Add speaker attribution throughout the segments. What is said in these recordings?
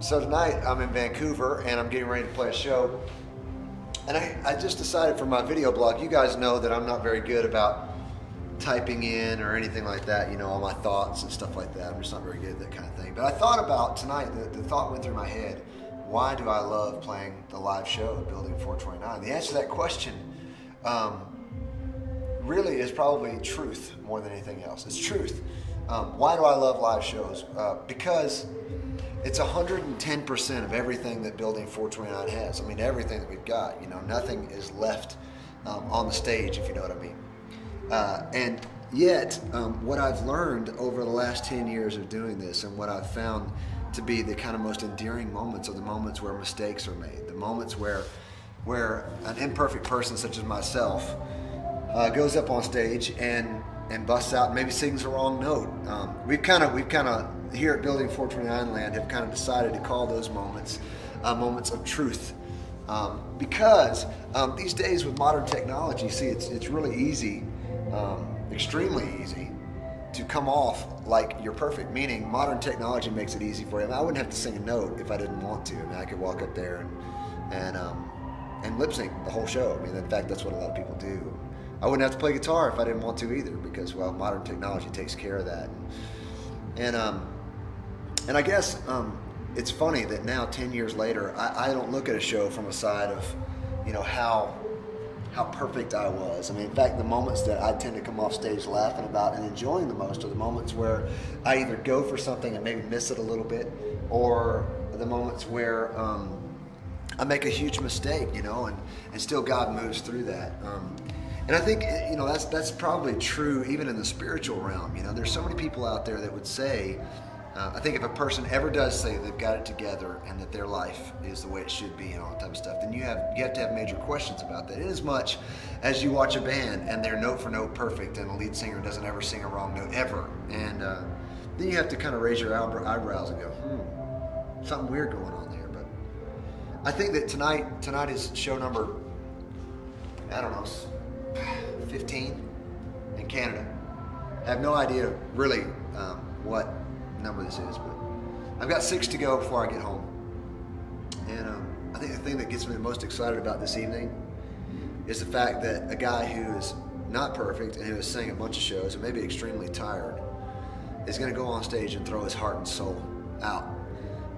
Speaker 1: so tonight I'm in Vancouver and I'm getting ready to play a show. And I, I just decided for my video blog, you guys know that I'm not very good about typing in or anything like that, you know, all my thoughts and stuff like that. I'm just not very good at that kind of thing. But I thought about tonight, the, the thought went through my head why do I love playing the live show at Building 429? The answer to that question um, really is probably truth more than anything else. It's truth. Um, why do I love live shows? Uh, because it's 110% of everything that Building 429 has. I mean, everything that we've got. You know, nothing is left um, on the stage, if you know what I mean. Uh, and yet, um, what I've learned over the last 10 years of doing this and what I've found to be the kind of most endearing moments are the moments where mistakes are made, the moments where, where an imperfect person such as myself uh, goes up on stage and, and busts out maybe sings the wrong note. Um, we've kind of, we've kind of, here at Building 429 Land, have kind of decided to call those moments uh, moments of truth. Um, because um, these days with modern technology, see, it's, it's really easy um, extremely easy to come off like you're perfect. Meaning, modern technology makes it easy for you. I, mean, I wouldn't have to sing a note if I didn't want to. I mean, I could walk up there and and um, and lip sync the whole show. I mean, in fact, that's what a lot of people do. I wouldn't have to play guitar if I didn't want to either, because well, modern technology takes care of that. And um, and I guess um, it's funny that now, ten years later, I, I don't look at a show from a side of, you know, how how perfect I was. I mean, in fact, the moments that I tend to come off stage laughing about and enjoying the most are the moments where I either go for something and maybe miss it a little bit, or the moments where um, I make a huge mistake, you know, and, and still God moves through that. Um, and I think you know that's that's probably true even in the spiritual realm. You know, there's so many people out there that would say uh, I think if a person ever does say they've got it together and that their life is the way it should be and all that type of stuff, then you have you have to have major questions about that. In as much as you watch a band and they're note for note perfect and the lead singer doesn't ever sing a wrong note ever, and uh, then you have to kind of raise your eyebrows and go, hmm, something weird going on there. But I think that tonight tonight is show number I don't know 15 in Canada. I have no idea really um, what number this is, but I've got six to go before I get home. And um, I think the thing that gets me the most excited about this evening is the fact that a guy who is not perfect and who has sang a bunch of shows and maybe extremely tired is going to go on stage and throw his heart and soul out.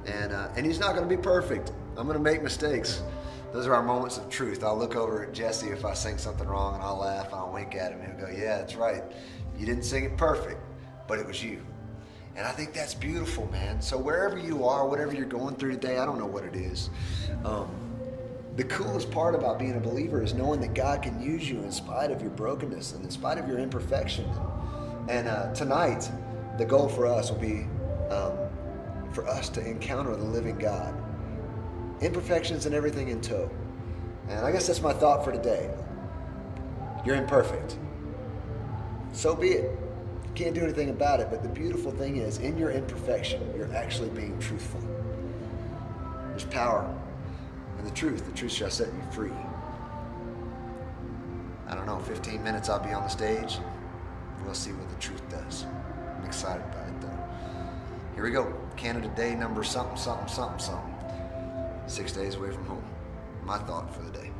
Speaker 1: And, uh, and he's not going to be perfect. I'm going to make mistakes. Those are our moments of truth. I'll look over at Jesse if I sing something wrong and I'll laugh and I'll wink at him and he'll go, Yeah, that's right. You didn't sing it perfect, but it was you. And I think that's beautiful, man. So wherever you are, whatever you're going through today, I don't know what it is. Um, the coolest part about being a believer is knowing that God can use you in spite of your brokenness and in spite of your imperfection. And uh, tonight, the goal for us will be um, for us to encounter the living God. Imperfections and everything in tow. And I guess that's my thought for today. You're imperfect. So be it can't do anything about it. But the beautiful thing is, in your imperfection, you're actually being truthful. There's power in the truth. The truth shall set you free. I don't know, 15 minutes I'll be on the stage. We'll see what the truth does. I'm excited about it though. Here we go. Canada Day number something, something, something, something. Six days away from home. My thought for the day.